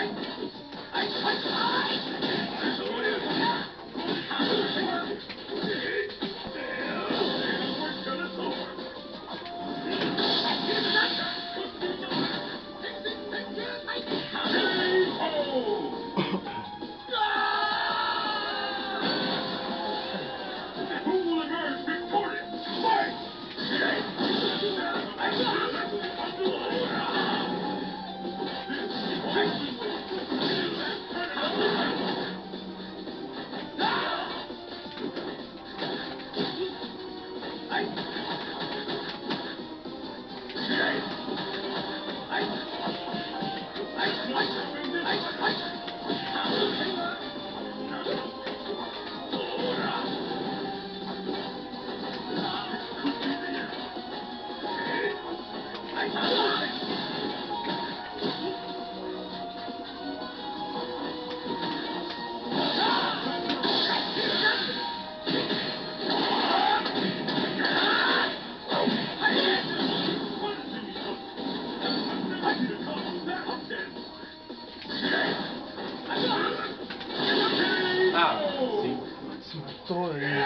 はい。esto. Eh,